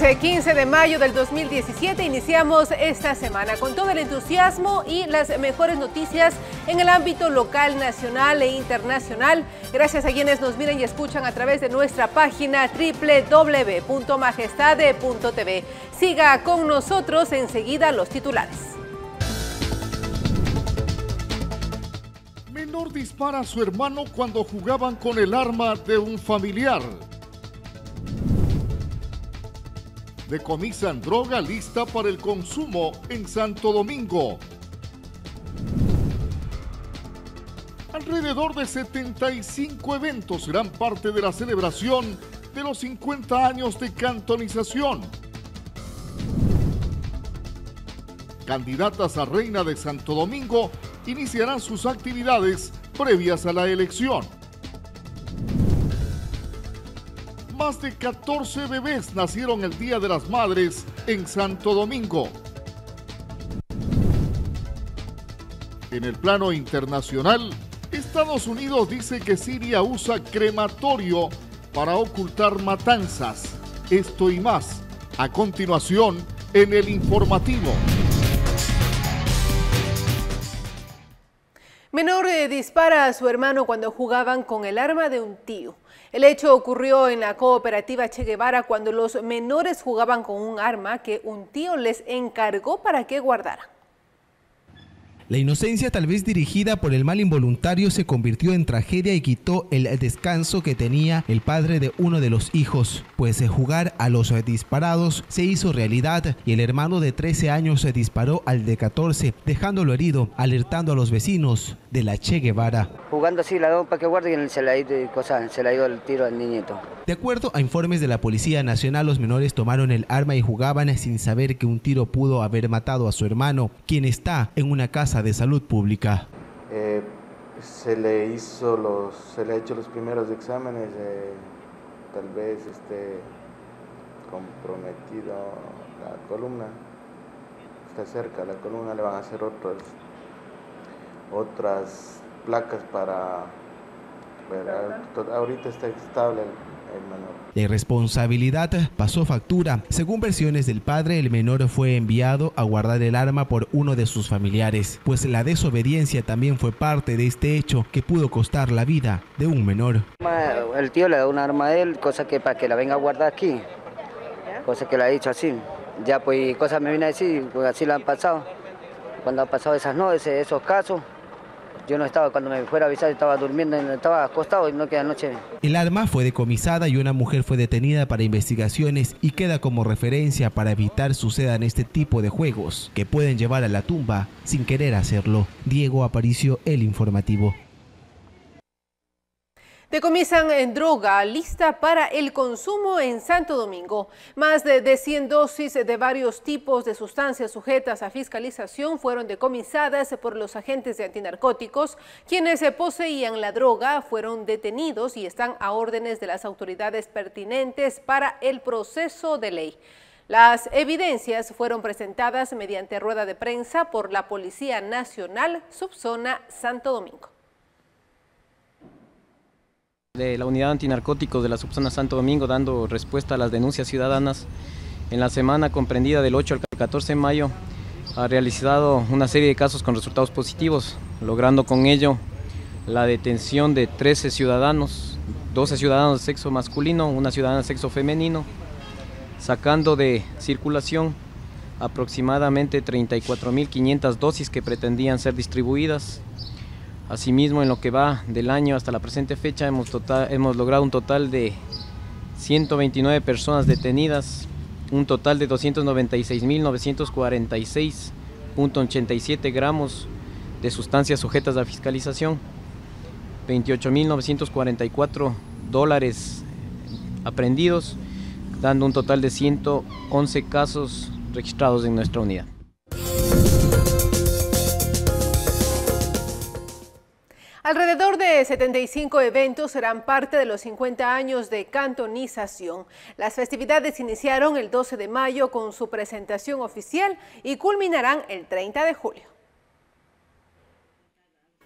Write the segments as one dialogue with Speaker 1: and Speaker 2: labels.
Speaker 1: Lunes 15 eh, de mayo del 2017 iniciamos esta semana con todo el entusiasmo y las mejores noticias en el ámbito local, nacional e internacional. Gracias a quienes nos miran y escuchan a través de nuestra página www.majestade.tv. Siga con nosotros enseguida los titulares.
Speaker 2: Menor dispara a su hermano cuando jugaban con el arma de un familiar. Decomisan droga lista para el consumo en Santo Domingo. Alrededor de 75 eventos serán parte de la celebración de los 50 años de cantonización. Candidatas a Reina de Santo Domingo iniciarán sus actividades previas a la elección. Más de 14 bebés nacieron el Día de las Madres en Santo Domingo. En el plano internacional, Estados Unidos dice que Siria usa crematorio para ocultar matanzas. Esto y más, a continuación, en el informativo.
Speaker 1: Menor eh, dispara a su hermano cuando jugaban con el arma de un tío. El hecho ocurrió en la cooperativa Che Guevara cuando los menores jugaban con un arma que un tío les encargó para que guardaran.
Speaker 3: La inocencia, tal vez dirigida por el mal involuntario, se convirtió en tragedia y quitó el descanso que tenía el padre de uno de los hijos, pues jugar a los disparados se hizo realidad y el hermano de 13 años se disparó al de 14, dejándolo herido, alertando a los vecinos de la Che Guevara.
Speaker 4: Jugando así, la para que guarde y se le se le ha ido el tiro al niñito.
Speaker 3: De acuerdo a informes de la Policía Nacional, los menores tomaron el arma y jugaban sin saber que un tiro pudo haber matado a su hermano, quien está en una casa de Salud Pública.
Speaker 5: Eh, se le hizo los, se le ha hecho los primeros exámenes, eh, tal vez esté comprometido la columna, está cerca la columna, le van a hacer otras, otras placas para, ahorita está estable
Speaker 3: la irresponsabilidad pasó factura. Según versiones del padre, el menor fue enviado a guardar el arma por uno de sus familiares, pues la desobediencia también fue parte de este hecho que pudo costar la vida de un menor.
Speaker 4: El tío le da un arma a él, cosa que para que la venga a guardar aquí, cosa que le ha dicho así. Ya pues cosas me viene a decir, pues así la han pasado. Cuando han pasado esas no, esos casos, yo no estaba, cuando me fuera a avisar, estaba durmiendo, estaba acostado y no queda noche.
Speaker 3: El arma fue decomisada y una mujer fue detenida para investigaciones y queda como referencia para evitar sucedan este tipo de juegos que pueden llevar a la tumba sin querer hacerlo. Diego Aparicio, El Informativo.
Speaker 1: Decomisan en droga lista para el consumo en Santo Domingo. Más de 100 dosis de varios tipos de sustancias sujetas a fiscalización fueron decomisadas por los agentes de antinarcóticos. Quienes poseían la droga fueron detenidos y están a órdenes de las autoridades pertinentes para el proceso de ley. Las evidencias fueron presentadas mediante rueda de prensa por la Policía Nacional Subzona Santo Domingo
Speaker 6: de la Unidad Antinarcóticos de la Subzona Santo Domingo dando respuesta a las denuncias ciudadanas. En la semana comprendida del 8 al 14 de mayo ha realizado una serie de casos con resultados positivos, logrando con ello la detención de 13 ciudadanos, 12 ciudadanos de sexo masculino, una ciudadana de sexo femenino, sacando de circulación aproximadamente 34.500 dosis que pretendían ser distribuidas, Asimismo, en lo que va del año hasta la presente fecha, hemos, logrado un total de 129 personas detenidas, un total de 296.946.87 gramos de sustancias sujetas a fiscalización, 28.944 dólares aprendidos, dando un total de 111 casos registrados en nuestra unidad.
Speaker 1: Alrededor de 75 eventos serán parte de los 50 años de cantonización. Las festividades iniciaron el 12 de mayo con su presentación oficial y culminarán el 30 de julio.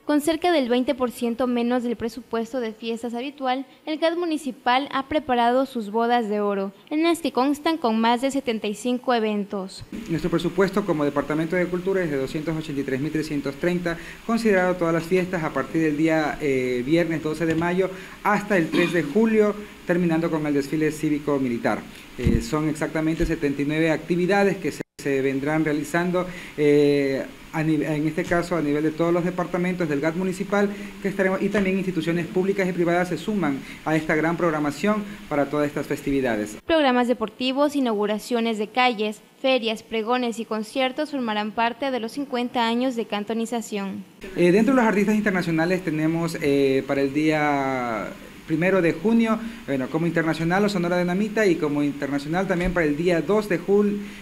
Speaker 7: Con cerca del 20% menos del presupuesto de fiestas habitual, el GAD municipal ha preparado sus bodas de oro, en las que constan con más de 75 eventos.
Speaker 8: Nuestro presupuesto como Departamento de Cultura es de 283.330, considerado todas las fiestas a partir del día eh, viernes 12 de mayo hasta el 3 de julio, terminando con el desfile cívico-militar. Eh, son exactamente 79 actividades que se, vendrán realizando. Eh, en este caso a nivel de todos los departamentos del GAT municipal que estaremos y también instituciones públicas y privadas se suman a esta gran programación para todas estas festividades.
Speaker 7: Programas deportivos, inauguraciones de calles, ferias, pregones y conciertos formarán parte de los 50 años de cantonización.
Speaker 8: Eh, dentro de los artistas internacionales tenemos eh, para el día primero de junio, bueno, como internacional los Sonora Namita y como internacional también para el día 2 de,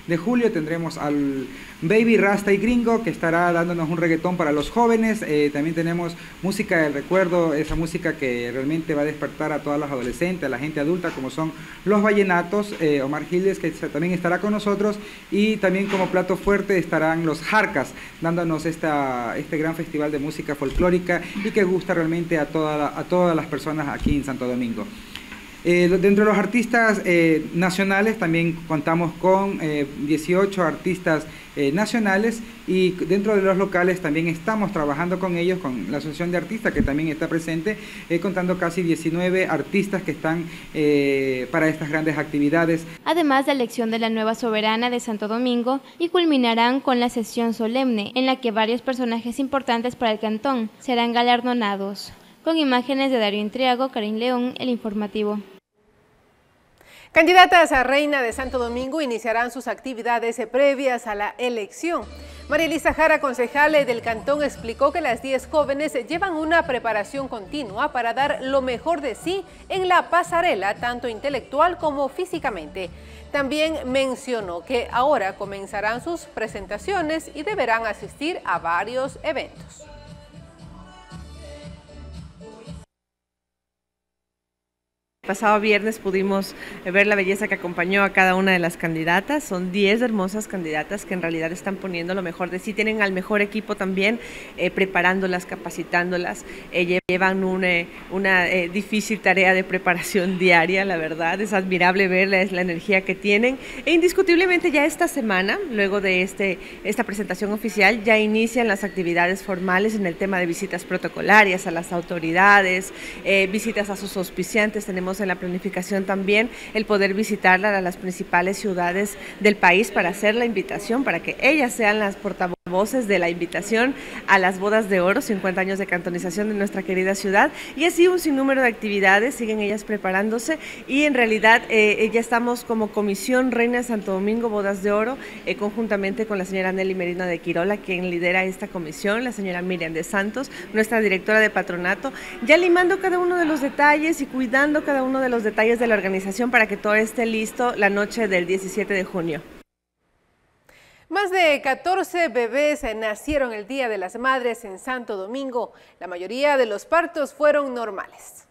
Speaker 8: de julio tendremos al Baby Rasta y Gringo que estará dándonos un reggaetón para los jóvenes. Eh, también tenemos música del recuerdo, esa música que realmente va a despertar a todos los adolescentes, a la gente adulta, como son los vallenatos, eh, Omar Giles que también estará con nosotros y también como plato fuerte estarán los Jarcas, dándonos esta, este gran festival de música folclórica y que gusta realmente a, a todas las personas aquí en Santo Domingo. Eh, dentro de los artistas eh, nacionales también contamos con 18 eh, artistas nacionales y dentro de los locales también estamos trabajando con ellos, con la Asociación de Artistas que también está presente, contando casi 19 artistas que están para estas grandes actividades.
Speaker 7: Además de la elección de la nueva soberana de Santo Domingo y culminarán con la sesión solemne en la que varios personajes importantes para el cantón serán galardonados. Con imágenes de Darío Intriago, Karim León, El Informativo.
Speaker 1: Candidatas a Reina de Santo Domingo iniciarán sus actividades previas a la elección. María Elisa Jara, concejal del cantón, explicó que las 10 jóvenes llevan una preparación continua para dar lo mejor de sí en la pasarela, tanto intelectual como físicamente. También mencionó que ahora comenzarán sus presentaciones y deberán asistir a varios eventos.
Speaker 9: Pasado viernes pudimos eh, ver la belleza que acompañó a cada una de las candidatas. Son 10 hermosas candidatas que en realidad están poniendo lo mejor de sí. Tienen al mejor equipo también, eh, preparándolas, capacitándolas. Eh, llevan una difícil tarea de preparación diaria, la verdad. Es admirable verles la energía que tienen. E indiscutiblemente ya esta semana, luego de este, esta presentación oficial, ya inician las actividades formales en el tema de visitas protocolarias a las autoridades, visitas a sus auspiciantes. Tenemos en la planificación también el poder visitarla a las principales ciudades del país para hacer la invitación, para que ellas sean las portavoces de la invitación a las bodas de oro, 50 años de cantonización de nuestra querida ciudad. Y así un sinnúmero de actividades, siguen ellas preparándose y en realidad eh, ya estamos como Comisión Reina de Santo Domingo Bodas de Oro, eh, conjuntamente con la señora Nelly Merino de Quirola, quien lidera esta comisión, la señora Miriam de Santos, nuestra directora de patronato, ya limando cada uno de los detalles y cuidando cada uno de los detalles de la organización para que todo esté listo la noche del 17 de junio.
Speaker 1: Más de 14 bebés nacieron el Día de las Madres en Santo Domingo. La mayoría de los partos fueron normales.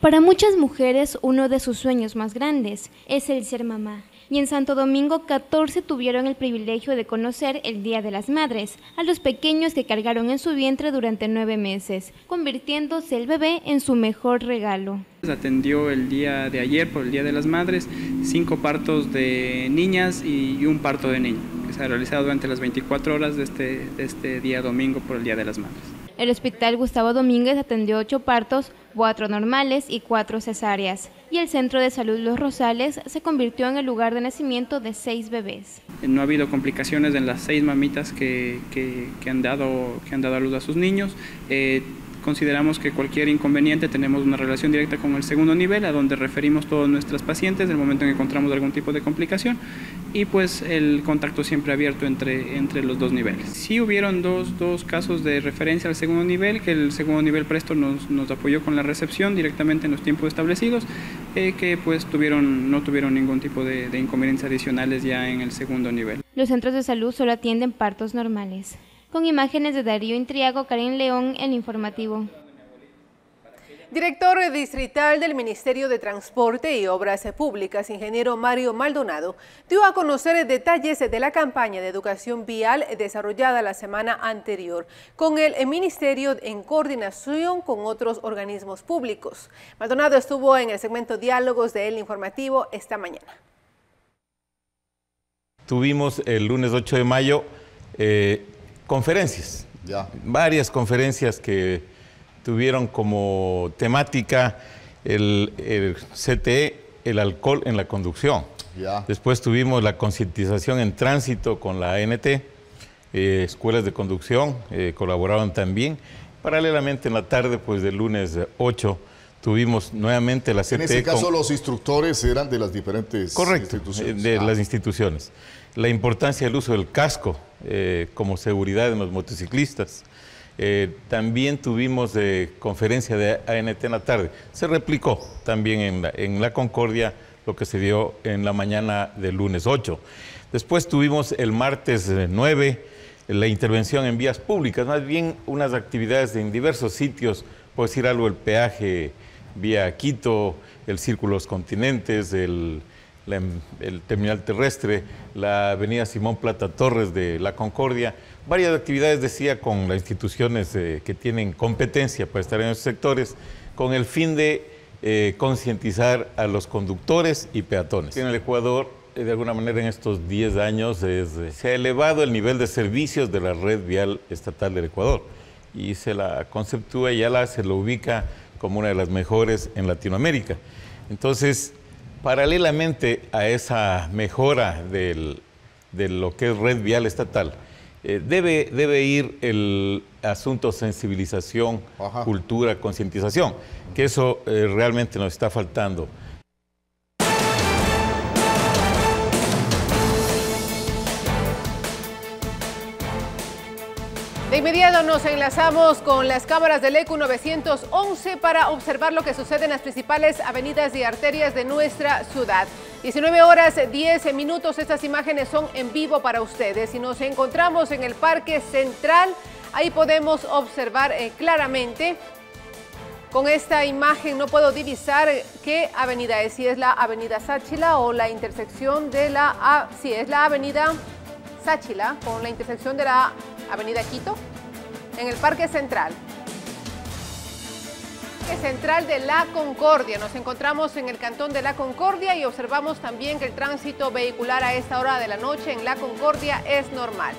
Speaker 7: Para muchas mujeres, uno de sus sueños más grandes es el ser mamá y en Santo Domingo 14 tuvieron el privilegio de conocer el Día de las Madres, a los pequeños que cargaron en su vientre durante nueve meses, convirtiéndose el bebé en su mejor regalo.
Speaker 10: Atendió el día de ayer por el Día de las Madres cinco partos de niñas y un parto de niño, que se ha realizado durante las 24 horas de este, de este día domingo por el Día de las Madres.
Speaker 7: El Hospital Gustavo Domínguez atendió ocho partos, cuatro normales y cuatro cesáreas. Y el Centro de Salud Los Rosales se convirtió en el lugar de nacimiento de seis bebés.
Speaker 10: No ha habido complicaciones en las seis mamitas que, han, dado, que han dado a luz a sus niños. Eh, consideramos que cualquier inconveniente tenemos una relación directa con el segundo nivel, a donde referimos todos nuestros pacientes el momento en que encontramos algún tipo de complicación y pues el contacto siempre abierto entre, entre los dos niveles. Sí hubieron dos, dos casos de referencia al segundo nivel, que el segundo nivel presto nos, nos apoyó con la recepción directamente en los tiempos establecidos, eh, que pues tuvieron, no tuvieron ningún tipo de, de inconvenientes adicionales ya en el segundo nivel.
Speaker 7: Los centros de salud solo atienden partos normales. Con imágenes de Darío Intriago, Karen León, El Informativo.
Speaker 1: Director distrital del Ministerio de Transporte y Obras Públicas, ingeniero Mario Maldonado, dio a conocer detalles de la campaña de educación vial desarrollada la semana anterior con el Ministerio en coordinación con otros organismos públicos. Maldonado estuvo en el segmento Diálogos de El Informativo esta mañana.
Speaker 11: Tuvimos el lunes 8 de mayo eh, conferencias, ya. varias conferencias que tuvieron como temática el, CTE, el alcohol en la conducción. Después tuvimos la concientización en tránsito con la ANT, eh, escuelas de conducción eh, colaboraron también. Paralelamente en la tarde, pues del lunes 8, tuvimos nuevamente la CTE. En
Speaker 2: ese caso los instructores eran de las diferentes
Speaker 11: Correcto,
Speaker 2: instituciones.
Speaker 11: de las instituciones. La importancia del uso del casco eh, como seguridad en los motociclistas. Eh, también tuvimos eh, conferencia de ANT en la tarde. Se replicó también en la, Concordia lo que se dio en la mañana del lunes 8. Después tuvimos el martes 9 eh, la intervención en vías públicas, más bien unas actividades en diversos sitios, por decir algo, el peaje vía Quito, el Círculo de los Continentes, el, el terminal terrestre, la avenida Simón Plata Torres de la Concordia, varias actividades, decía, con las instituciones eh, que tienen competencia para estar en esos sectores, con el fin de eh, concientizar a los conductores y peatones. En el Ecuador, eh, de alguna manera, en estos 10 años se ha elevado el nivel de servicios de la red vial estatal del Ecuador y se la conceptúa y ya la, se lo ubica como una de las mejores en Latinoamérica. Entonces, paralelamente a esa mejora de lo que es red vial estatal, eh, debe, debe ir el asunto sensibilización, cultura, concientización, que eso eh, realmente nos está faltando.
Speaker 1: De inmediato nos enlazamos con las cámaras del ECU 911 para observar lo que sucede en las principales avenidas y arterias de nuestra ciudad. 19 horas 10 minutos, estas imágenes son en vivo para ustedes y nos encontramos en el Parque Central. Ahí podemos observar eh, claramente con esta imagen no puedo divisar qué avenida es, si es la avenida Sáchila o la intersección de la, si es la avenida Sáchila con la intersección de la Avenida Quito, en el Parque Central. Parque Central de La Concordia. Nos encontramos en el cantón de La Concordia y observamos también que el tránsito vehicular a esta hora de la noche en La Concordia es normal.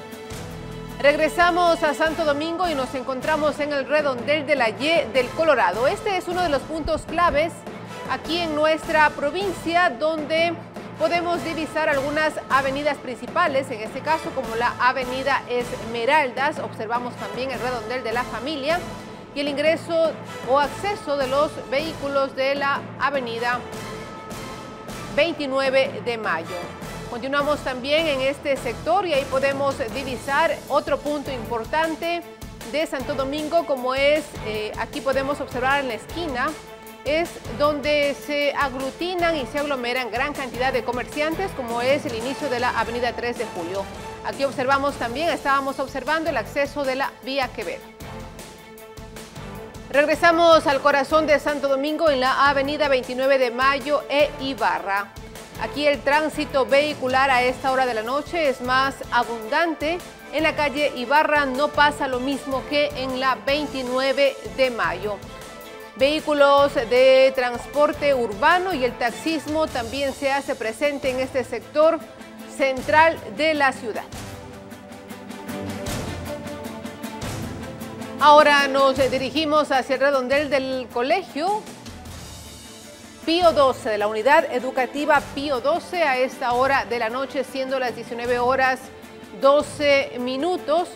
Speaker 1: Regresamos a Santo Domingo y nos encontramos en el redondel de la Y del Colorado. Este es uno de los puntos claves aquí en nuestra provincia donde podemos divisar algunas avenidas principales, en este caso como la avenida Esmeraldas, observamos también el redondel de la familia y el ingreso o acceso de los vehículos de la avenida 29 de mayo. Continuamos también en este sector y ahí podemos divisar otro punto importante de Santo Domingo como es, eh, aquí podemos observar en la esquina es donde se aglutinan y se aglomeran gran cantidad de comerciantes, como es el inicio de la avenida 3 de Julio. Aquí observamos también, estábamos observando el acceso de la vía Quevedo. Regresamos al corazón de Santo Domingo en la avenida 29 de Mayo e Ibarra. Aquí el tránsito vehicular a esta hora de la noche es más abundante. En la calle Ibarra no pasa lo mismo que en la 29 de Mayo. Vehículos de transporte urbano y el taxismo también se hace presente en este sector central de la ciudad. Ahora nos dirigimos hacia el redondel del colegio Pío 12, de la unidad educativa Pío 12 a esta hora de la noche, siendo las 19 horas 12 minutos.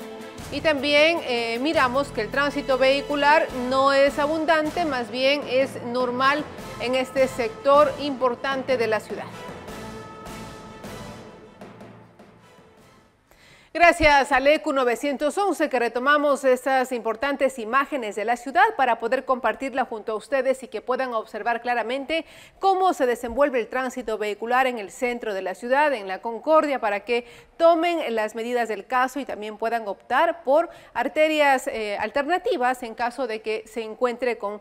Speaker 1: Y también eh, miramos que el tránsito vehicular no es abundante, más bien es normal en este sector importante de la ciudad. Gracias al ECU 911 que retomamos estas importantes imágenes de la ciudad para poder compartirla junto a ustedes y que puedan observar claramente cómo se desenvuelve el tránsito vehicular en el centro de la ciudad, en la Concordia, para que tomen las medidas del caso y también puedan optar por arterias eh, alternativas en caso de que se encuentre con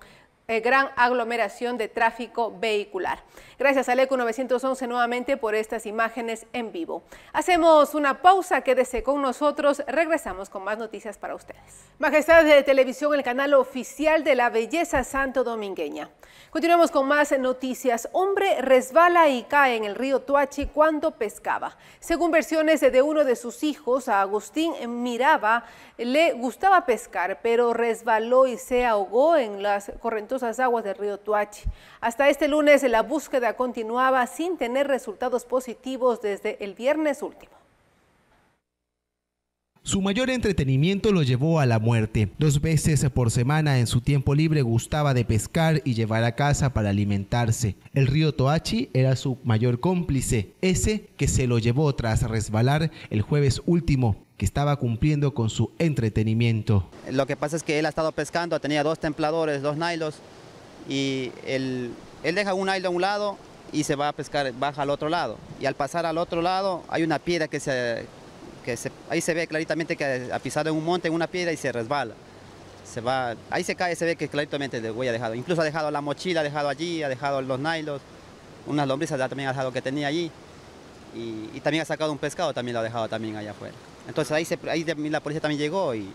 Speaker 1: eh, gran aglomeración de tráfico vehicular. Gracias al ECO 911 nuevamente por estas imágenes en vivo. Hacemos una pausa, quédese con nosotros, regresamos con más noticias para ustedes. Majestad de Televisión, el canal oficial de la belleza santo domingueña. Continuamos con más noticias. Hombre resbala y cae en el río Tuachi cuando pescaba. Según versiones de uno de sus hijos, Agustín Miraba le gustaba pescar, pero resbaló y se ahogó en las correntosas aguas del río Tuachi. Hasta este lunes la búsqueda continuaba sin tener resultados positivos desde el viernes último.
Speaker 3: Su mayor entretenimiento lo llevó a la muerte. Dos veces por semana en su tiempo libre gustaba de pescar y llevar a casa para alimentarse. El río Toachi era su mayor cómplice, ese que se lo llevó tras resbalar el jueves último que estaba cumpliendo con su entretenimiento.
Speaker 12: Lo que pasa es que él ha estado pescando, tenía dos templadores, dos nylos, y él, él deja un nylon a un lado y se va a pescar, baja al otro lado. Y al pasar al otro lado hay una piedra que se, que ahí se ve claramente que ha pisado en un monte, en una piedra y se resbala. Se va, ahí se cae, se ve que claramente el huella ha dejado. Incluso ha dejado la mochila, ha dejado allí, ha dejado los nylos, unas lombrices también ha dejado que tenía allí. Y, y, también ha sacado un pescado, también lo ha dejado también allá afuera. Entonces ahí, se, ahí la policía también llegó y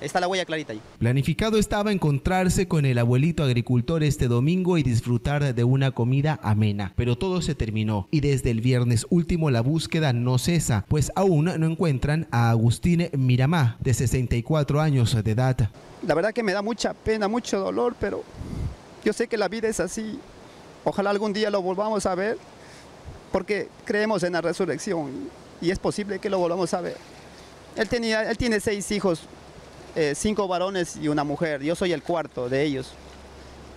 Speaker 12: Está la huella clarita ahí.
Speaker 3: Planificado estaba encontrarse con el abuelito agricultor este domingo y disfrutar de una comida amena, pero todo se terminó y desde el viernes último la búsqueda no cesa, pues aún no encuentran a Agustín Miramá, de 64 años de edad.
Speaker 13: La verdad que me da mucha pena, mucho dolor, pero yo sé que la vida es así. Ojalá algún día lo volvamos a ver, porque creemos en la resurrección y es posible que lo volvamos a ver. Él, tenía, él tiene seis hijos, eh, cinco varones y una mujer. Yo soy el cuarto de ellos.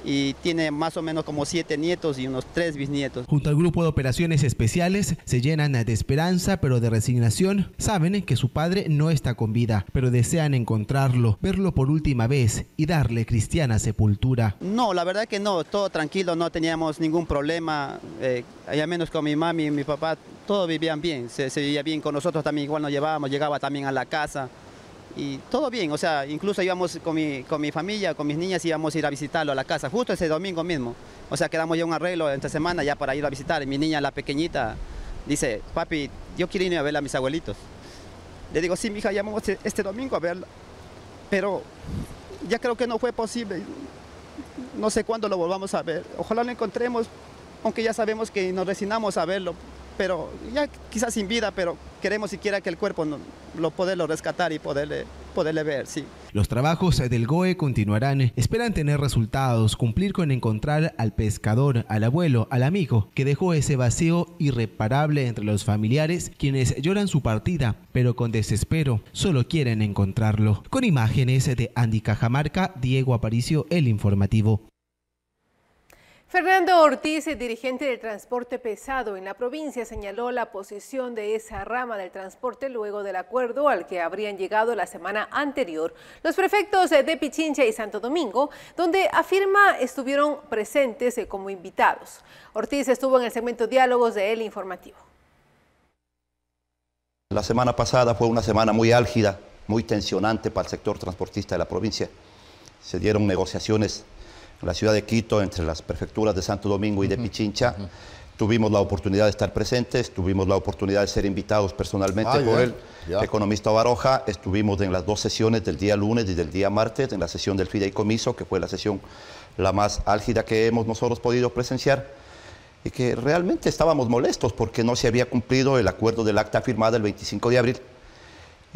Speaker 13: Y tiene más o menos como siete nietos y unos tres bisnietos.
Speaker 3: Junto al grupo de operaciones especiales se llenan de esperanza pero de resignación. Saben que su padre no está con vida, pero desean encontrarlo, verlo por última vez y darle cristiana sepultura.
Speaker 12: No, la verdad que no, todo tranquilo, no teníamos ningún problema. Eh, allá menos con mi mami y mi papá, todos vivían bien, se, se vivía bien con nosotros también, igual nos llevábamos, llegaba también a la casa y todo bien, o sea, incluso íbamos con mi, con mi familia, con mis niñas, íbamos a ir a visitarlo a la casa, justo ese domingo mismo. O sea, quedamos ya un arreglo entre semana ya para ir a visitar. Y mi niña, la pequeñita, dice, papi, yo quiero ir a ver a mis abuelitos. Le digo, sí, mi hija, llamamos este, este domingo a verla. Pero ya creo que no fue posible. No sé cuándo lo volvamos a ver. Ojalá lo encontremos, aunque ya sabemos que nos resignamos a verlo, pero ya quizás sin vida, pero queremos siquiera que el cuerpo lo poderlo rescatar y poderle, poderle ver, sí.
Speaker 3: Los trabajos del GOE continuarán. Esperan tener resultados, cumplir con encontrar al pescador, al abuelo, al amigo que dejó ese vacío irreparable entre los familiares, quienes lloran su partida, pero con desespero solo quieren encontrarlo. Con imágenes de Andy Cajamarca, Diego Aparicio, El Informativo.
Speaker 1: Fernando Ortiz, dirigente del transporte pesado en la provincia, señaló la posición de esa rama del transporte luego del acuerdo al que habrían llegado la semana anterior los prefectos de Pichincha y Santo Domingo, donde afirma estuvieron presentes como invitados. Ortiz estuvo en el segmento Diálogos de El Informativo.
Speaker 14: La semana pasada fue una semana muy álgida, muy tensionante para el sector transportista de la provincia. Se dieron negociaciones la ciudad de Quito, entre las prefecturas de Santo Domingo y de Pichincha. Tuvimos la oportunidad de estar presentes, tuvimos la oportunidad de ser invitados personalmente ah, por el economista Baroja. Estuvimos en las dos sesiones del día lunes y del día martes, en la sesión del fideicomiso, que fue la sesión la más álgida que hemos nosotros podido presenciar y que realmente estábamos molestos porque no se había cumplido el acuerdo del acta firmada el 25 de abril.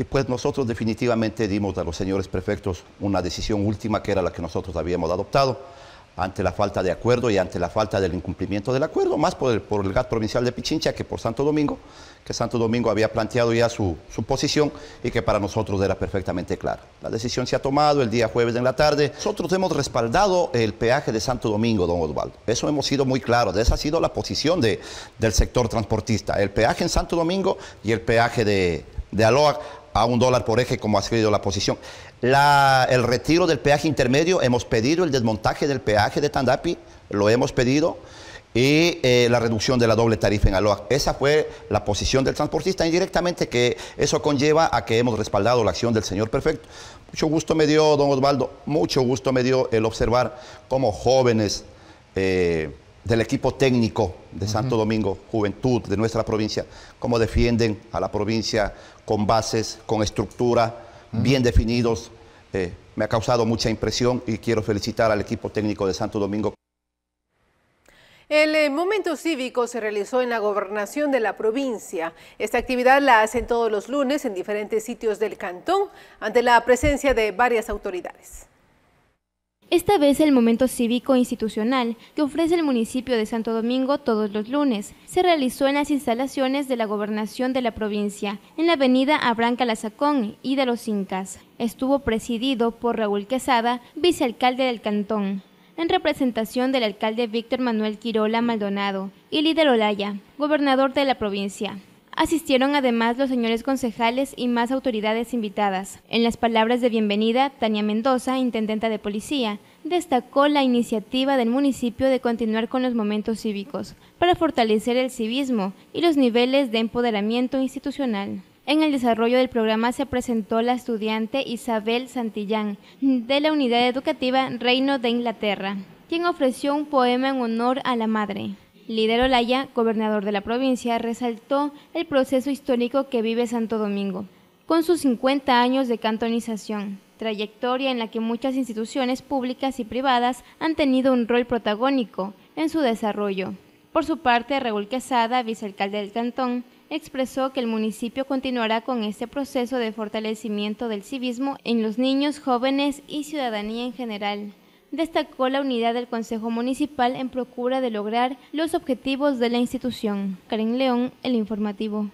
Speaker 14: Y pues nosotros definitivamente dimos a los señores prefectos una decisión última que era la que nosotros habíamos adoptado ante la falta de acuerdo y ante la falta del incumplimiento del acuerdo, más por el, por el GAT provincial de Pichincha que por Santo Domingo, que Santo Domingo había planteado ya su, su, posición y que para nosotros era perfectamente clara. La decisión se ha tomado el día jueves en la tarde. Nosotros hemos respaldado el peaje de Santo Domingo, don Osvaldo. Eso hemos sido muy claros. Esa ha sido la posición de, del sector transportista. El peaje en Santo Domingo y el peaje de, de Aloa a un dólar por eje, como ha escrito la posición. el retiro del peaje intermedio, hemos pedido el desmontaje del peaje de Tandapi, lo hemos pedido. y eh, la reducción de la doble tarifa en Aloha. Esa fue la posición del transportista indirectamente, que eso conlleva a que hemos respaldado la acción del señor Perfecto. Mucho gusto me dio, don Osvaldo, mucho gusto me dio el observar cómo jóvenes eh, del equipo técnico de Santo Domingo, juventud de nuestra provincia, cómo defienden a la provincia con bases, con estructura, bien definidos. Eh, me ha causado mucha impresión y quiero felicitar al equipo técnico de Santo Domingo.
Speaker 1: El eh, momento cívico se realizó en la gobernación de la provincia. Esta actividad la hacen todos los lunes en diferentes sitios del cantón ante la presencia de varias autoridades.
Speaker 7: Esta vez el momento cívico institucional que ofrece el municipio de Santo Domingo todos los lunes se realizó en las instalaciones de la gobernación de la provincia, en la avenida Abraham Calazacón y de los Incas. Estuvo presidido por Raúl Quesada, vicealcalde del cantón en representación del alcalde Víctor Manuel Quirola Maldonado y líder Olaya, gobernador de la provincia. Asistieron además los señores concejales y más autoridades invitadas. En las palabras de bienvenida, Tania Mendoza, intendenta de policía, destacó la iniciativa del municipio de continuar con los momentos cívicos para fortalecer el civismo y los niveles de empoderamiento institucional. En el desarrollo del programa se presentó la estudiante Isabel Santillán, de la Unidad Educativa Reino de Inglaterra, quien ofreció un poema en honor a la madre. Líder Olaya, gobernador de la provincia, resaltó el proceso histórico que vive Santo Domingo, con sus 50 años de cantonización, trayectoria en la que muchas instituciones públicas y privadas han tenido un rol protagónico en su desarrollo. Por su parte, Raúl Quesada, vicealcalde del cantón, expresó que el municipio continuará con este proceso de fortalecimiento del civismo en los niños, jóvenes y ciudadanía en general. Destacó la unidad del Consejo Municipal en procura de lograr los objetivos de la institución. Karen León, El Informativo.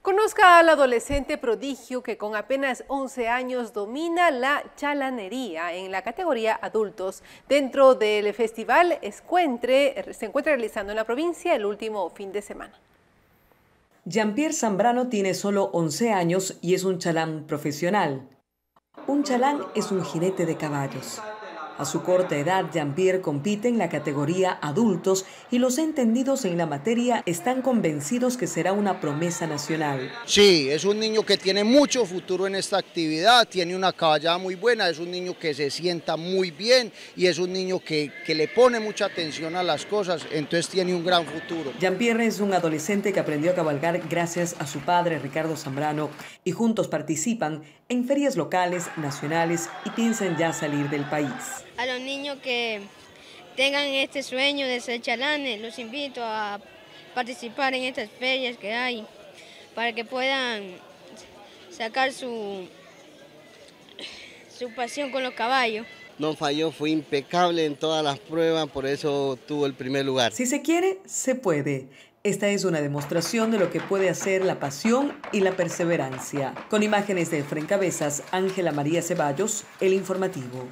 Speaker 1: Conozca al adolescente prodigio que con apenas 11 años domina la chalanería en la categoría adultos. Dentro del festival se encuentra realizando en la provincia el último fin de semana.
Speaker 15: Jean-Pierre Zambrano tiene solo 11 años y es un chalán profesional. Un chalán es un jinete de caballos. A su corta edad, Jean-Pierre compite en la categoría adultos y los entendidos en la materia están convencidos que será una promesa nacional.
Speaker 16: Sí, es un niño que tiene mucho futuro en esta actividad, tiene una caballada muy buena, es un niño que se sienta muy bien y es un niño que, que le pone mucha atención a las cosas, entonces tiene un gran futuro.
Speaker 15: Jean-Pierre es un adolescente que aprendió a cabalgar gracias a su padre Ricardo Zambrano y juntos participan en ferias locales, nacionales y piensan ya salir del país
Speaker 17: a los niños que tengan este sueño de ser chalanes, los invito a participar en estas ferias que hay para que puedan sacar su, su pasión con los caballos.
Speaker 18: No falló, fue impecable en todas las pruebas, por eso tuvo el primer lugar.
Speaker 15: Si se quiere, se puede. Esta es una demostración de lo que puede hacer la pasión y la perseverancia. Con imágenes de Frencabezas, Ángela María Ceballos, El Informativo.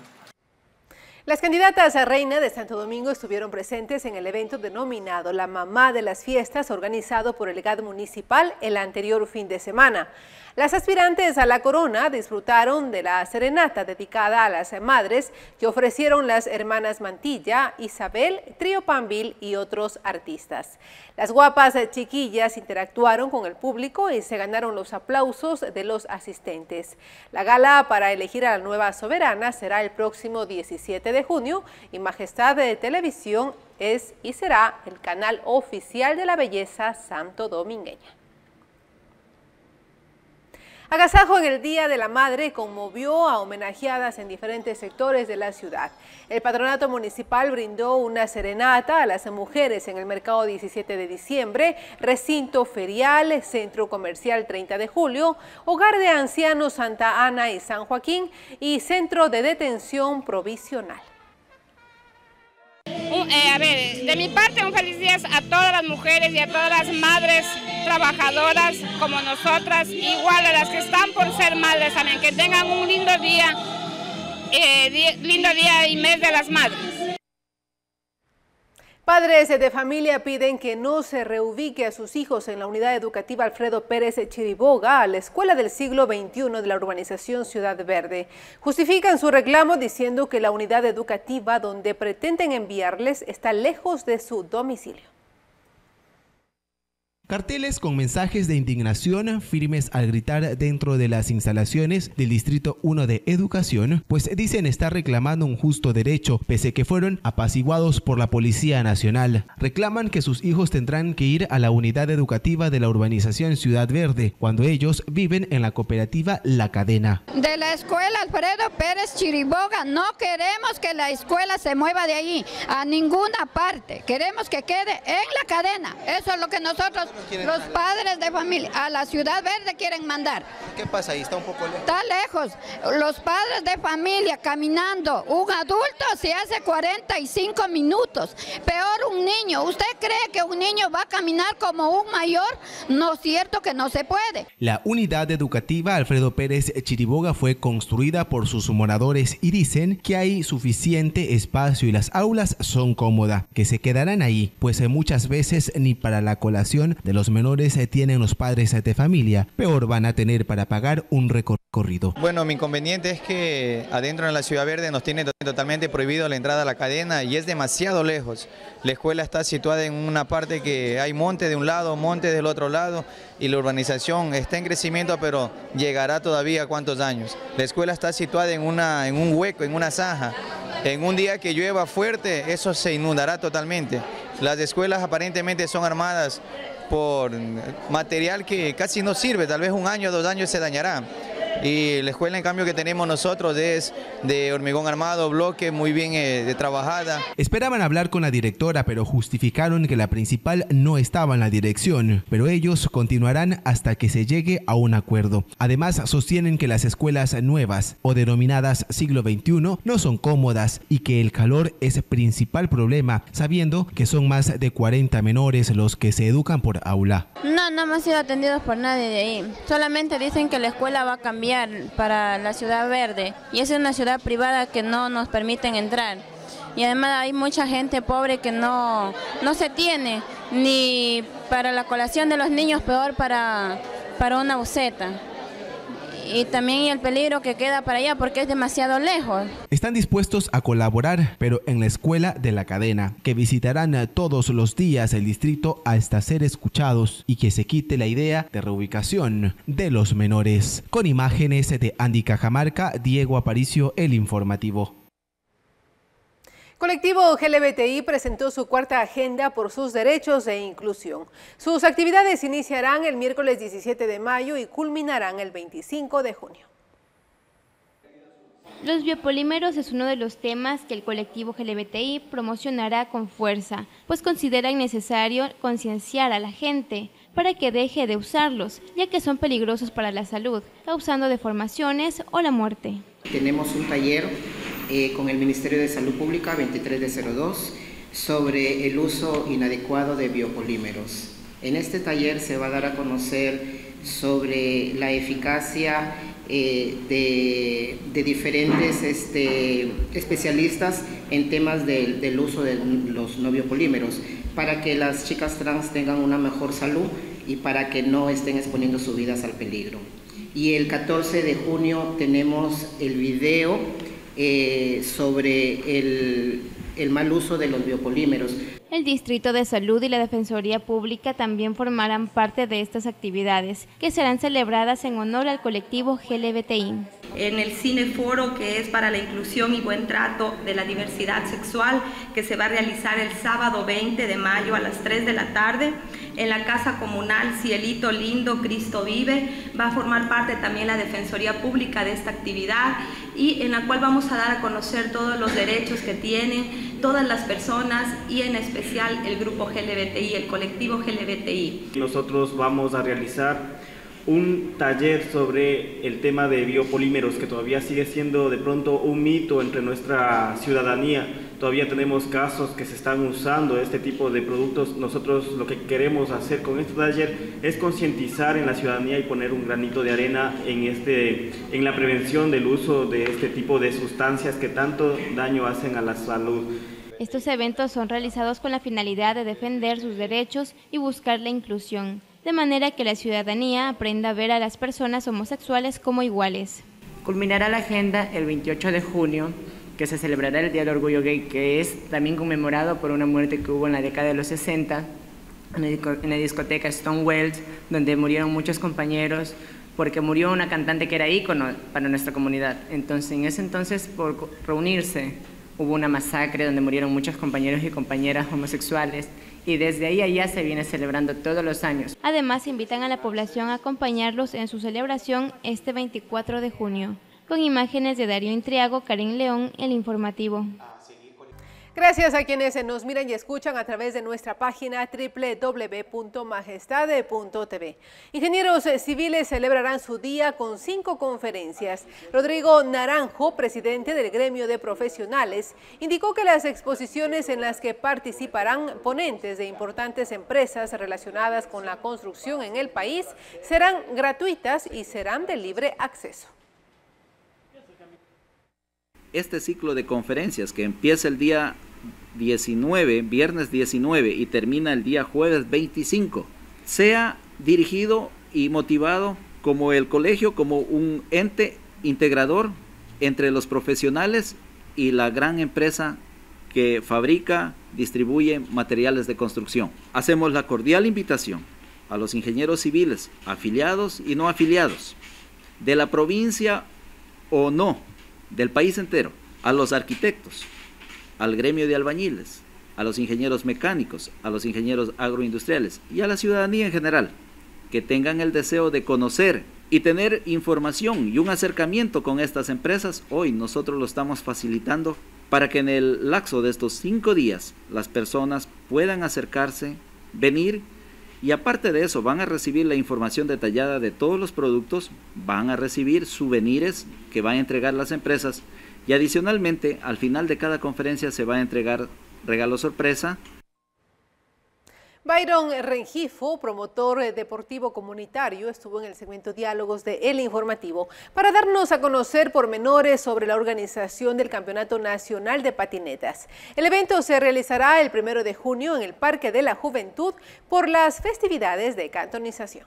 Speaker 1: Las candidatas a reina de Santo Domingo estuvieron presentes en el evento denominado La Mamá de las Fiestas, organizado por el GAD municipal el anterior fin de semana. Las aspirantes a la corona disfrutaron de la serenata dedicada a las madres que ofrecieron las hermanas Mantilla, Isabel, Trío Pambil y otros artistas. Las guapas chiquillas interactuaron con el público y se ganaron los aplausos de los asistentes. La gala para elegir a la nueva soberana será el próximo 17 de junio y Majestad de Televisión es y será el canal oficial de la belleza santo domingueña. Agasajo en el Día de la Madre conmovió a homenajeadas en diferentes sectores de la ciudad. El patronato municipal brindó una serenata a las mujeres en el mercado 17 de diciembre, recinto ferial, centro comercial 30 de julio, hogar de ancianos Santa Ana y San Joaquín y centro de detención provisional.
Speaker 19: Eh, a ver, de mi parte un feliz día a todas las mujeres y a todas las madres trabajadoras como nosotras, igual a las que están por ser madres también, que tengan un lindo día, eh, lindo día y mes de las madres.
Speaker 1: Padres de familia piden que no se reubique a sus hijos en la unidad educativa Alfredo Pérez Chiriboga a la escuela del siglo XXI de la urbanización Ciudad Verde. Justifican su reclamo diciendo que la unidad educativa donde pretenden enviarles está lejos de su domicilio.
Speaker 3: Carteles con mensajes de indignación firmes al gritar dentro de las instalaciones del Distrito 1 de Educación, pues dicen estar reclamando un justo derecho, pese que fueron apaciguados por la Policía Nacional. Reclaman que sus hijos tendrán que ir a la unidad educativa de la urbanización Ciudad Verde, cuando ellos viven en la cooperativa La Cadena.
Speaker 20: De la escuela Alfredo Pérez Chiriboga, no queremos que la escuela se mueva de allí a ninguna parte, queremos que quede en la cadena, eso es lo que nosotros los padres de familia a la Ciudad Verde quieren mandar.
Speaker 21: ¿Qué pasa ahí? ¿Está un poco lejos?
Speaker 20: Está lejos. Los padres de familia caminando. Un adulto se hace 45 minutos. Peor un niño. ¿Usted cree que un niño va a caminar como un mayor? No es cierto que no se puede.
Speaker 3: La unidad educativa Alfredo Pérez Chiriboga fue construida por sus moradores y dicen que hay suficiente espacio y las aulas son cómodas, que se quedarán ahí, pues muchas veces ni para la colación de los menores eh, tienen los padres de familia, peor van a tener para pagar un recorrido.
Speaker 21: Bueno, mi inconveniente es que adentro en la Ciudad Verde nos tiene totalmente prohibido la entrada a la cadena y es demasiado lejos. La escuela está situada en una parte que hay monte de un lado, monte del otro lado y la urbanización está en crecimiento, pero llegará todavía cuántos años. La escuela está situada en, una, en un hueco, en una zanja. En un día que llueva fuerte, eso se inundará totalmente. Las escuelas aparentemente son armadas por material que casi no sirve, tal vez un año o dos años se dañará. Y la escuela en cambio que tenemos nosotros es de hormigón armado, bloque, muy bien eh, de trabajada.
Speaker 3: Esperaban hablar con la directora, pero justificaron que la principal no estaba en la dirección, pero ellos continuarán hasta que se llegue a un acuerdo. Además, sostienen que las escuelas nuevas o denominadas siglo XXI no son cómodas y que el calor es el principal problema, sabiendo que son más de 40 menores los que se educan por aula.
Speaker 22: No, no hemos sido atendidos por nadie de ahí. Solamente dicen que la escuela va a cambiar para la ciudad verde y es una ciudad privada que no nos permiten entrar. Y además hay mucha gente pobre que no, no se tiene ni para la colación de los niños, peor para, para una buceta y también el peligro que queda para allá porque es demasiado lejos.
Speaker 3: Están dispuestos a colaborar, pero en la escuela de la cadena, que visitarán todos los días el distrito hasta ser escuchados y que se quite la idea de reubicación de los menores. Con imágenes de Andy Cajamarca, Diego Aparicio, El Informativo.
Speaker 1: Colectivo GLBTI presentó su cuarta agenda por sus derechos e inclusión. Sus actividades iniciarán el miércoles 17 de mayo y culminarán el 25 de junio.
Speaker 7: Los biopolímeros es uno de los temas que el colectivo GLBTI promocionará con fuerza, pues consideran necesario concienciar a la gente para que deje de usarlos, ya que son peligrosos para la salud, causando deformaciones o la muerte.
Speaker 23: Tenemos un taller eh, con el Ministerio de Salud Pública 23 de 02 sobre el uso inadecuado de biopolímeros. En este taller se va a dar a conocer sobre la eficacia eh, de, diferentes este, especialistas en temas del uso de los no biopolímeros para que las chicas trans tengan una mejor salud y para que no estén exponiendo sus vidas al peligro. Y el 14 de junio tenemos el video eh, sobre el, el mal uso de los biopolímeros.
Speaker 7: El Distrito de Salud y la Defensoría Pública también formarán parte de estas actividades, que serán celebradas en honor al colectivo GLBTI.
Speaker 24: En el Cineforo, que es para la inclusión y buen trato de la diversidad sexual, que se va a realizar el sábado 20 de mayo a las 3 de la tarde. En la Casa Comunal Cielito Lindo, Cristo Vive, va a formar parte también la Defensoría Pública de esta actividad y en la cual vamos a dar a conocer todos los derechos que tienen todas las personas y en especial el grupo GLBTI, el colectivo GLBTI.
Speaker 25: Nosotros vamos a realizar un taller sobre el tema de biopolímeros que todavía sigue siendo de pronto un mito entre nuestra ciudadanía. Todavía tenemos casos que se están usando este tipo de productos. Nosotros lo que queremos hacer con este taller es concientizar en la ciudadanía y poner un granito de arena en, este, en la prevención del uso de este tipo de sustancias que tanto daño hacen a la salud.
Speaker 7: Estos eventos son realizados con la finalidad de defender sus derechos y buscar la inclusión, de manera que la ciudadanía aprenda a ver a las personas homosexuales como iguales.
Speaker 26: Culminará la agenda el 28 de junio, que se celebrará el Día del Orgullo Gay, que es también conmemorado por una muerte que hubo en la década de los 60 en la discoteca Stonewells, donde murieron muchos compañeros, porque murió una cantante que era ícono para nuestra comunidad. Entonces, en ese entonces, por reunirse, hubo una masacre donde murieron muchos compañeros y compañeras homosexuales y desde ahí allá se viene celebrando todos los años.
Speaker 7: Además, invitan a la población a acompañarlos en su celebración este 24 de junio. Con imágenes de Darío Intriago, Karen León, El Informativo.
Speaker 1: Gracias a quienes nos miran y escuchan a través de nuestra página www.majestade.tv. Ingenieros civiles celebrarán su día con cinco conferencias. Rodrigo Naranjo, presidente del gremio de profesionales, indicó que las exposiciones en las que participarán ponentes de importantes empresas relacionadas con la construcción en el país serán gratuitas y serán de libre acceso
Speaker 27: este ciclo de conferencias que empieza el día 19, viernes 19 y termina el día jueves 25, sea dirigido y motivado como el colegio, como un ente integrador entre los profesionales y la gran empresa que fabrica, distribuye materiales de construcción. Hacemos la cordial invitación a los ingenieros civiles, afiliados y no afiliados, de la provincia o no, del país entero, a los arquitectos, al gremio de albañiles, a los ingenieros mecánicos, a los ingenieros agroindustriales y a la ciudadanía en general, que tengan el deseo de conocer y tener información y un acercamiento con estas empresas, hoy nosotros lo estamos facilitando para que en el lapso de estos cinco días las personas puedan acercarse, venir y aparte de eso van a recibir la información detallada de todos los productos, van a recibir souvenirs que van a entregar las empresas y adicionalmente, al final de cada conferencia se va a entregar regalo sorpresa.
Speaker 1: Byron Rengifo, promotor deportivo comunitario, estuvo en el segmento Diálogos de El Informativo para darnos a conocer pormenores sobre la organización del Campeonato Nacional de Patinetas. El evento se realizará el primero de junio en el Parque de la Juventud por las festividades de cantonización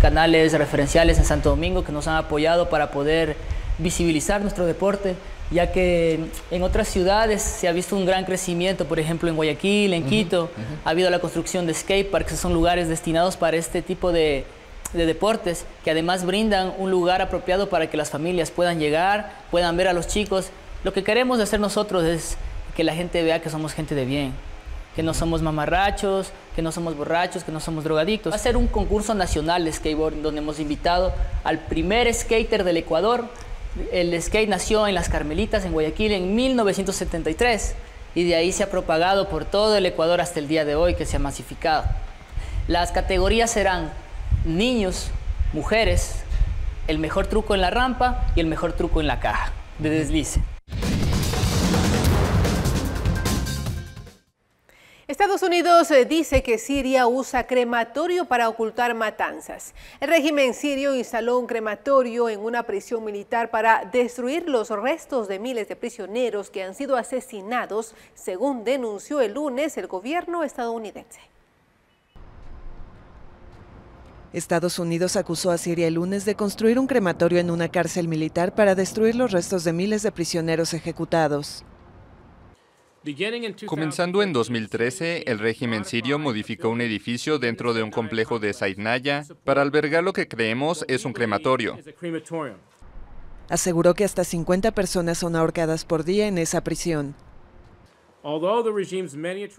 Speaker 28: canales referenciales en Santo Domingo que nos han apoyado para poder visibilizar nuestro deporte, ya que en otras ciudades se ha visto un gran crecimiento, por ejemplo en Guayaquil, en Quito, ha habido la construcción de skateparks, que son lugares destinados para este tipo de, de deportes, que además brindan un lugar apropiado para que las familias puedan llegar, puedan ver a los chicos. Lo que queremos hacer nosotros es que la gente vea que somos gente de bien, que no somos mamarrachos, que no somos borrachos, que no somos drogadictos. Va a ser un concurso nacional de skateboard donde hemos invitado al primer skater del Ecuador, el skate nació en Las Carmelitas, en Guayaquil, en 1973 y de ahí se ha propagado por todo el Ecuador hasta el día de hoy que se ha masificado. Las categorías serán niños, mujeres, el mejor truco en la rampa y el mejor truco en la caja de deslice.
Speaker 1: Estados Unidos eh, dice que Siria usa crematorio para ocultar matanzas. El régimen sirio instaló un crematorio en una prisión militar para destruir los restos de miles de prisioneros que han sido asesinados, según denunció el lunes el gobierno estadounidense.
Speaker 29: Estados Unidos acusó a Siria el lunes de construir un crematorio en una cárcel militar para destruir los restos de miles de prisioneros ejecutados.
Speaker 30: Comenzando en 2013, el régimen sirio modificó un edificio dentro de un complejo de Saidnaya para albergar lo que creemos es un crematorio.
Speaker 29: Aseguró que hasta 50 personas son ahorcadas por día en esa prisión.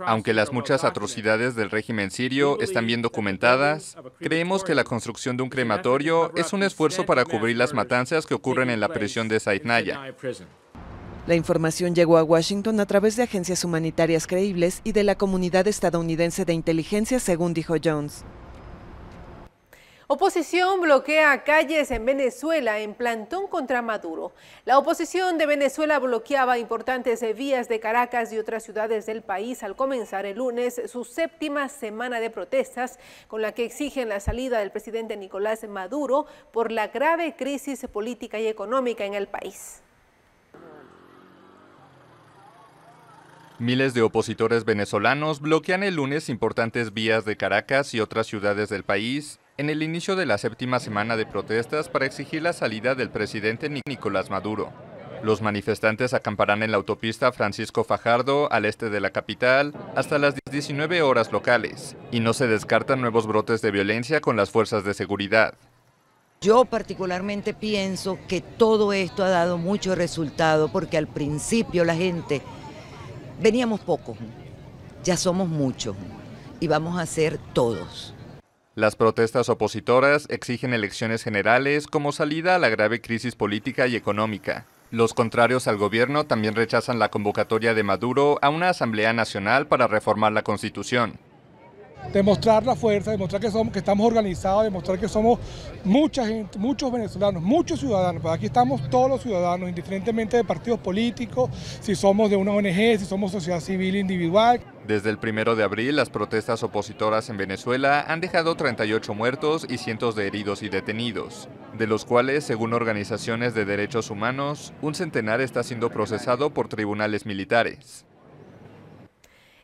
Speaker 30: Aunque las muchas atrocidades del régimen sirio están bien documentadas, creemos que la construcción de un crematorio es un esfuerzo para cubrir las matanzas que ocurren en la prisión de Saidnaya.
Speaker 29: La información llegó a Washington a través de agencias humanitarias creíbles y de la comunidad estadounidense de inteligencia, según dijo Jones.
Speaker 1: Oposición bloquea calles en Venezuela en plantón contra Maduro. La oposición de Venezuela bloqueaba importantes vías de Caracas y otras ciudades del país al comenzar el lunes su séptima semana de protestas con la que exigen la salida del presidente Nicolás Maduro por la grave crisis política y económica en el país.
Speaker 30: Miles de opositores venezolanos bloquean el lunes importantes vías de Caracas y otras ciudades del país en el inicio de la séptima semana de protestas para exigir la salida del presidente Nicolás Maduro. Los manifestantes acamparán en la autopista Francisco Fajardo, al este de la capital, hasta las 19 horas locales, y no se descartan nuevos brotes de violencia con las fuerzas de seguridad.
Speaker 31: Yo particularmente pienso que todo esto ha dado mucho resultado porque al principio la gente veníamos pocos, ya somos muchos y vamos a ser todos.
Speaker 30: Las protestas opositoras exigen elecciones generales como salida a la grave crisis política y económica. Los contrarios al gobierno también rechazan la convocatoria de Maduro a una Asamblea Nacional para reformar la Constitución
Speaker 32: demostrar la fuerza, demostrar que, somos, que estamos organizados, demostrar que somos mucha gente, muchos venezolanos, muchos ciudadanos. Pues aquí estamos todos los ciudadanos, indiferentemente de partidos políticos, si somos de una ONG, si somos sociedad civil individual.
Speaker 30: Desde el primero de abril, las protestas opositoras en Venezuela han dejado 38 muertos y cientos de heridos y detenidos, de los cuales, según organizaciones de derechos humanos, un centenar está siendo procesado por tribunales militares.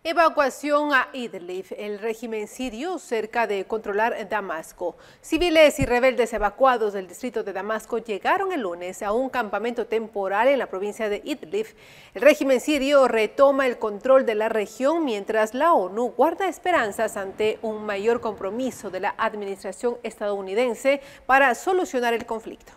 Speaker 1: Evacuación a Idlib, el régimen sirio cerca de controlar Damasco. Civiles y rebeldes evacuados del distrito de Damasco llegaron el lunes a un campamento temporal en la provincia de Idlib. El régimen sirio retoma el control de la región mientras la ONU guarda esperanzas ante un mayor compromiso de la administración estadounidense para solucionar el conflicto.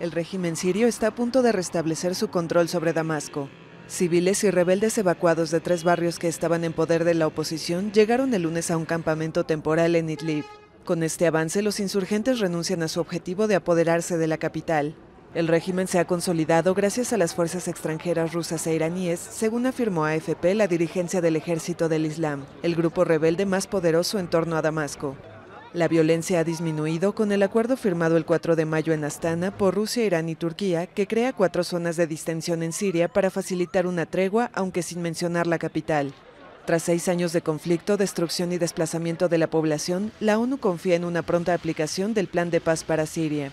Speaker 29: El régimen sirio está a punto de restablecer su control sobre Damasco. Civiles y rebeldes evacuados de tres barrios que estaban en poder de la oposición llegaron el lunes a un campamento temporal en Idlib. Con este avance, los insurgentes renuncian a su objetivo de apoderarse de la capital. El régimen se ha consolidado gracias a las fuerzas extranjeras rusas e iraníes, según afirmó AFP la dirigencia del Ejército del Islam, el grupo rebelde más poderoso en torno a Damasco. La violencia ha disminuido con el acuerdo firmado el 4 de mayo en Astana por Rusia, Irán y Turquía, que crea cuatro zonas de distensión en Siria para facilitar una tregua, aunque sin mencionar la capital. Tras seis años de conflicto, destrucción y desplazamiento de la población, la ONU confía en una pronta aplicación del plan de paz para Siria.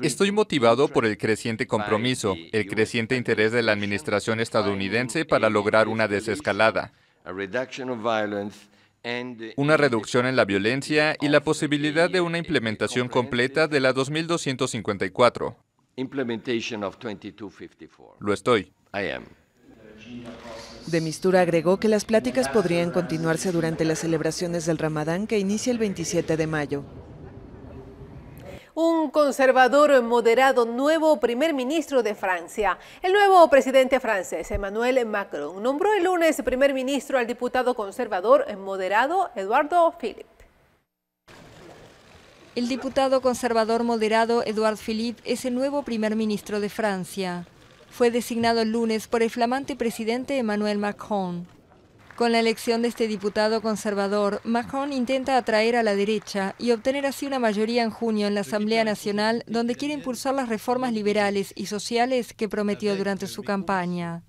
Speaker 30: Estoy motivado por el creciente compromiso, el creciente interés de la administración estadounidense para lograr una desescalada, una reducción en la violencia y la posibilidad de una implementación completa de la 2254. Lo estoy.
Speaker 29: De Mistura agregó que las pláticas podrían continuarse durante las celebraciones del Ramadán que inicia el 27 de mayo.
Speaker 1: Un conservador moderado nuevo primer ministro de Francia. El nuevo presidente francés, Emmanuel Macron, nombró el lunes primer ministro al diputado conservador moderado Eduardo Philippe.
Speaker 33: El diputado conservador moderado Edouard Philippe es el nuevo primer ministro de Francia. Fue designado el lunes por el flamante presidente Emmanuel Macron. Con la elección de este diputado conservador, Macron intenta atraer a la derecha y obtener así una mayoría en junio en la Asamblea Nacional, donde quiere impulsar las reformas liberales y sociales que prometió durante su campaña.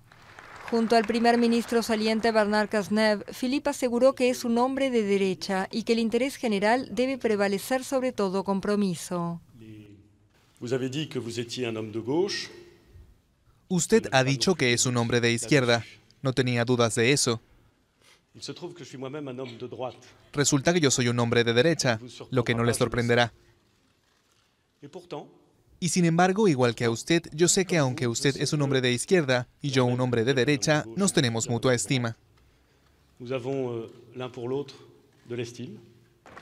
Speaker 33: Junto al primer ministro saliente Bernard Cazeneuve, Philippe aseguró que es un hombre de derecha y que el interés general debe prevalecer sobre todo compromiso.
Speaker 34: Usted ha dicho que es un hombre de izquierda. No tenía dudas de eso. Resulta que yo soy un hombre de derecha, lo que no le sorprenderá. Y sin embargo, igual que a usted, yo sé que aunque usted es un hombre de izquierda y yo un hombre de derecha, nos tenemos mutua estima.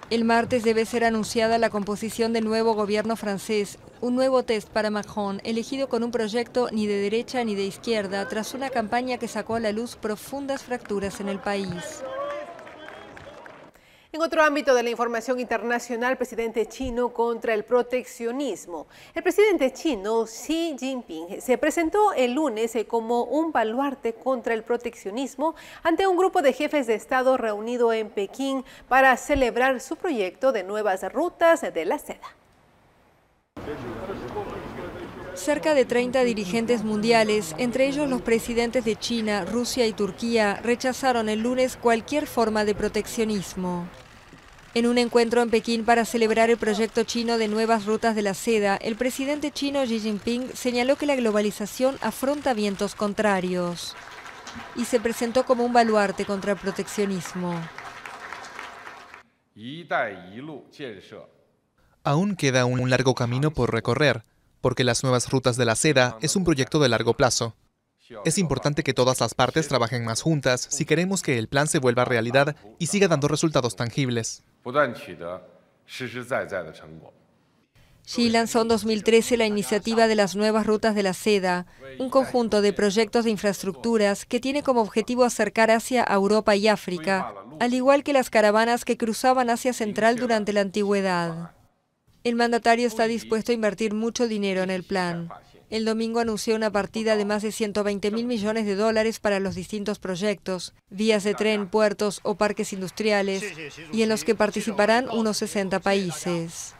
Speaker 33: El martes debe ser anunciada la composición del nuevo gobierno francés, un nuevo test para Macron, elegido con un proyecto ni de derecha ni de izquierda, tras una campaña que sacó a la luz profundas fracturas en el país.
Speaker 1: En otro ámbito de la información internacional, presidente chino contra el proteccionismo. El presidente chino Xi Jinping se presentó el lunes como un baluarte contra el proteccionismo ante un grupo de jefes de Estado reunido en Pekín para celebrar su proyecto de nuevas rutas de la seda.
Speaker 33: Cerca de 30 dirigentes mundiales, entre ellos los presidentes de China, Rusia y Turquía, rechazaron el lunes cualquier forma de proteccionismo. En un encuentro en Pekín para celebrar el proyecto chino de nuevas rutas de la seda, el presidente chino Xi Jinping señaló que la globalización afronta vientos contrarios y se presentó como un baluarte contra el proteccionismo.
Speaker 34: Aún queda un largo camino por recorrer, porque las nuevas rutas de la seda es un proyecto de largo plazo. Es importante que todas las partes trabajen más juntas si queremos que el plan se vuelva realidad y siga dando resultados tangibles.
Speaker 33: Xi lanzó en 2013 la iniciativa de las nuevas rutas de la seda, un conjunto de proyectos de infraestructuras que tiene como objetivo acercar Asia a Europa y África, al igual que las caravanas que cruzaban Asia Central durante la antigüedad. El mandatario está dispuesto a invertir mucho dinero en el plan. El domingo anunció una partida de más de 120 mil millones de dólares para los distintos proyectos, vías de tren, puertos o parques industriales, y en los que participarán unos 60 países.